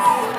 you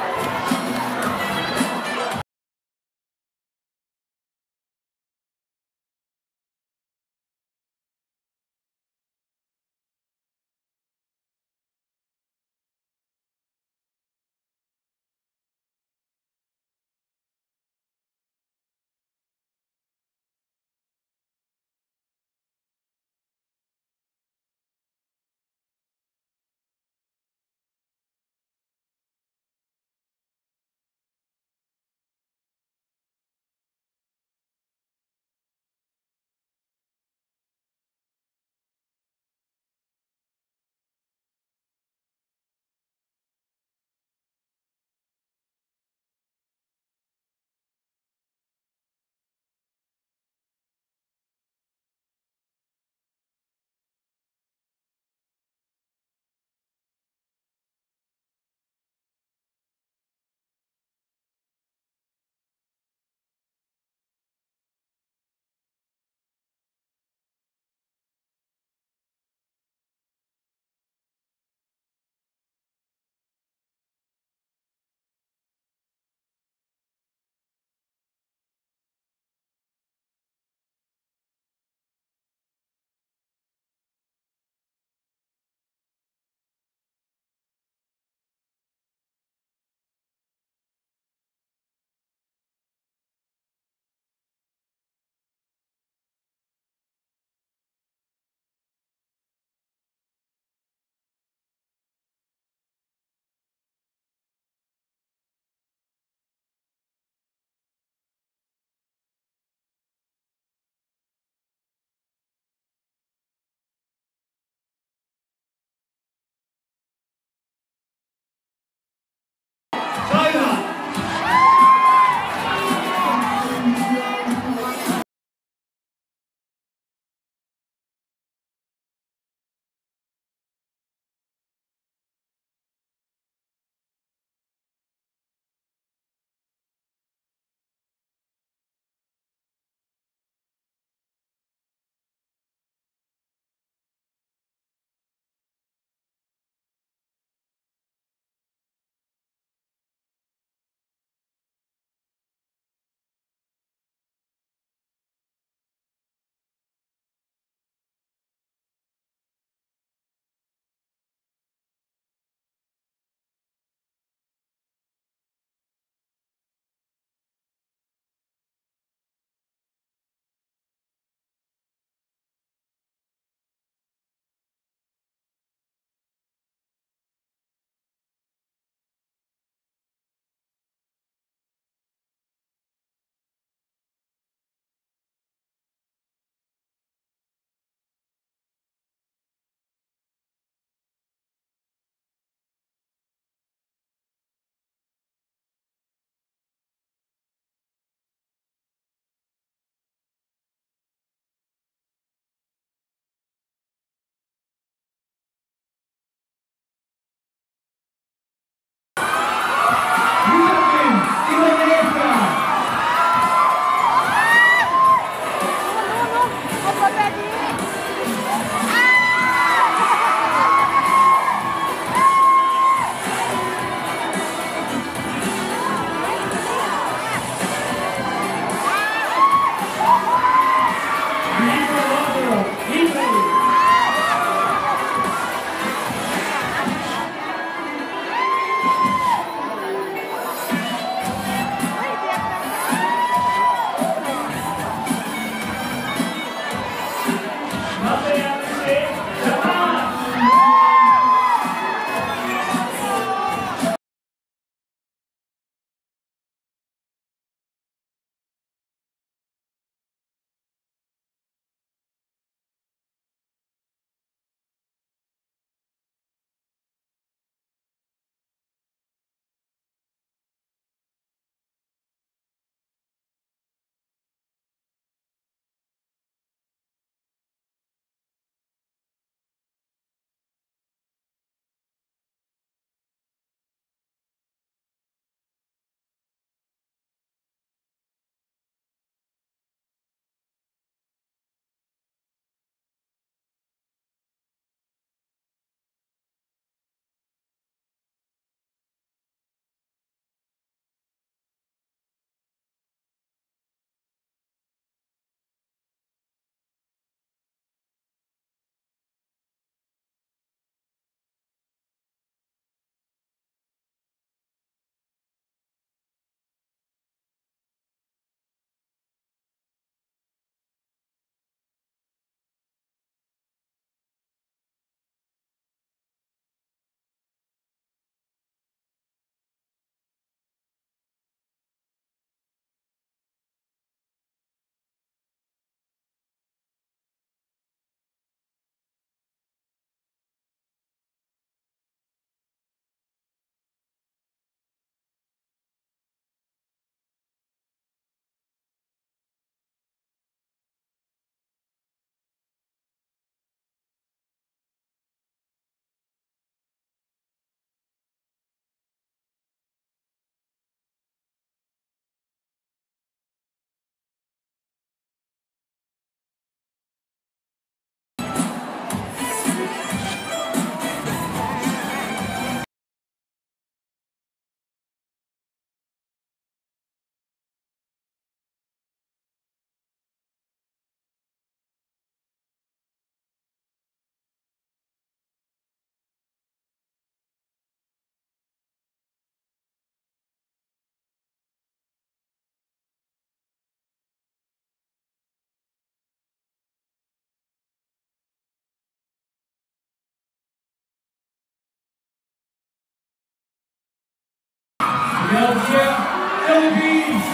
Hell yeah, Philippines!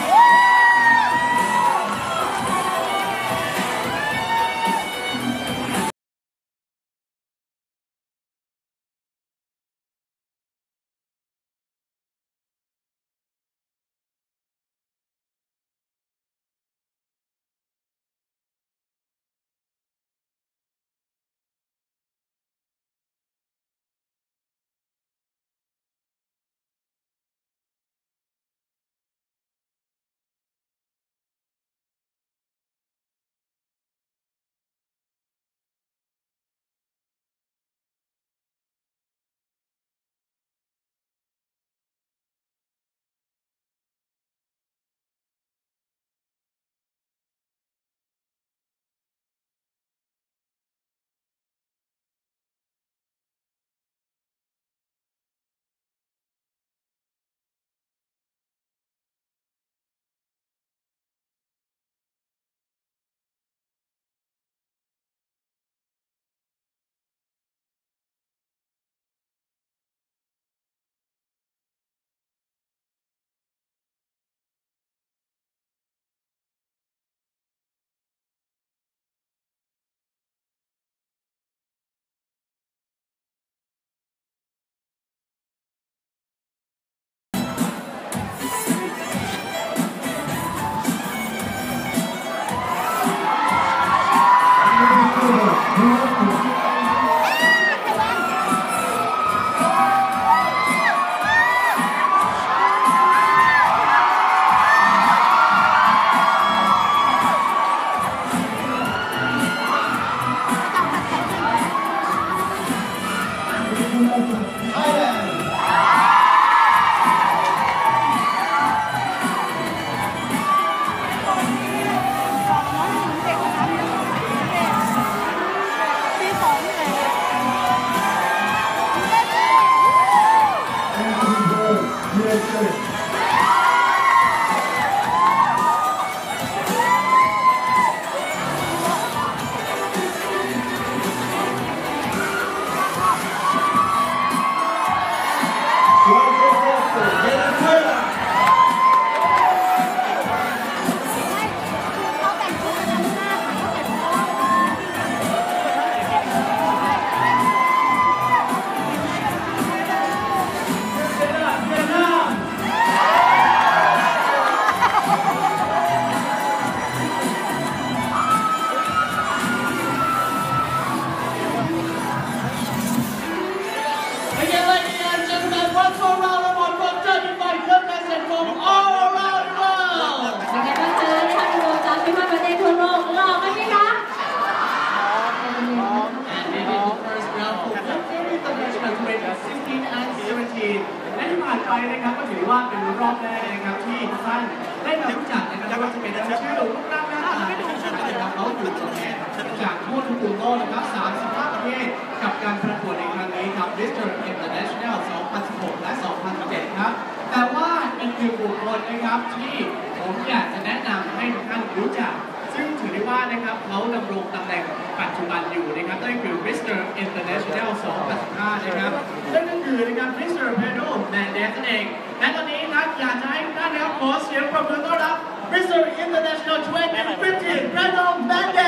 ผ่านไปนะครับก็ถือว่าเป็นรอบแรกนะครับที่ทุกท่านได้มารู้จักนะครับว่าจะเป็นชื่อรูปร่างหน้าตาของชาตินะครับเขาอยู่ตัวแทนจากทั่วทุกมุมโลกนะครับ 35 ประเทศกับการประกวดในครั้งนี้ครับ Mr. International 2016 และ 2017 ครับ แต่ว่าอีกหนึ่งบุคคลนะครับที่ผมอยากจะแนะนำให้ทุกท่านรู้จัก ซึ่งถือได้ว่านะครับเขาดำรงตำแหน่งปัจจุบันอยู่นะครับนั่นคือ Mr. International 2015นะครับนั่นก็คือนะครับ Mr. Pedro Mendez นั่นเองและตอนนี้ครับอยากจะให้ทุกท่านนะครับขอเสียงปรบมือต้อนรับ Mr. International 2015 Pedro Mendez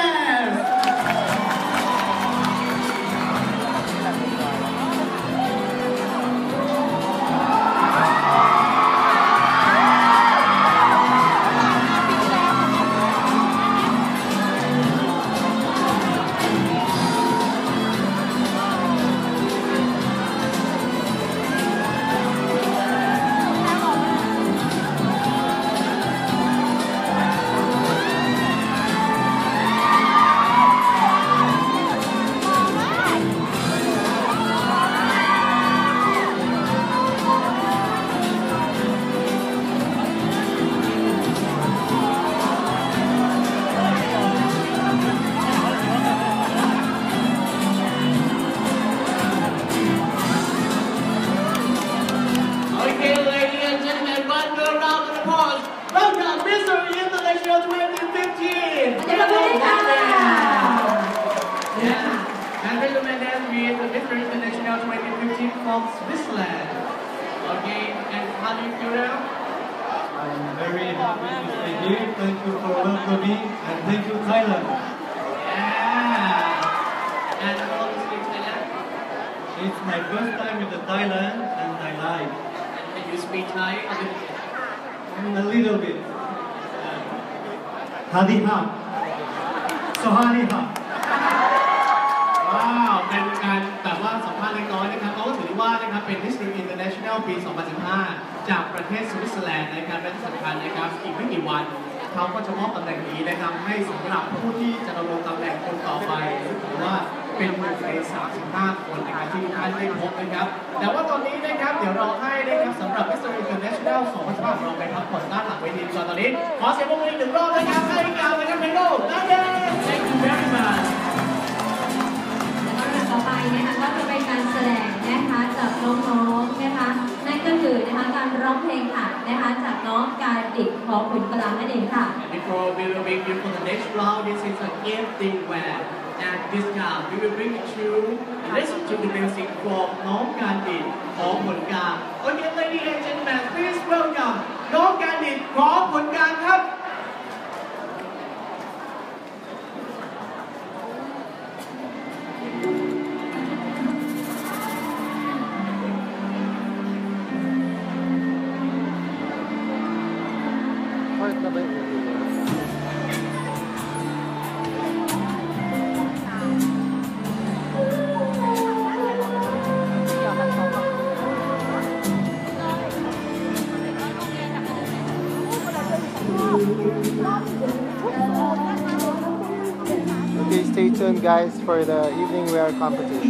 Yeah, and Mr. Mendes with the Mr. International 2015 from Switzerland. Okay, and how do you feel now? I'm very happy to be here. Thank you for welcoming and thank you Thailand. Yeah. And how is it in Thailand? It's my first time in the Thailand and I like And can you speak Thai a little bit? Mm, a little bit. Hadi ha. So hadi ha. ว้าวเป็นการแบบว่าสัมภาษณ์เล็กน้อยนะครับเขาก็ถือว่านะครับเป็น History International ปี 2015 จากประเทศสวิตเซอร์แลนด์นะครับและที่สำคัญนะครับอีกไม่กี่วันเขาก็จะมอบตำแหน่งนี้นะครับให้สำหรับผู้ที่จะดำรงตำแหน่งคนต่อไปถือว่าเป็นหนึ่งใน 35 คนนะครับที่ท่านได้พบนะครับ แต่ว่าตอนนี้นะครับเดี๋ยวเราให้นะครับสำหรับ History International 2015เราไปพักผ่อนด้านหลังเวทีก่อนตอนนี้ขอเสียงปรบมือหนึ่งรอบนะครับให้กับนะครับเมโก้นั่นเอง Thank you very much ลำดับต่อไป นะคะก็จะเป็นการแสดงนะคะจากน้องๆนะคะนั่นก็คือนะคะการร้องเพลงค่ะนะคะจากน้องการติดของขุนกลางนั่นเองค่ะ And before we will bring you for the next round, this is a gifting where at this time we will bring you to listen to the music from น้องการดิดของผลกลาร Okay, ladies and gentlemen, please welcome น้องการดิดของผลกลารครับ guys for the evening wear competition.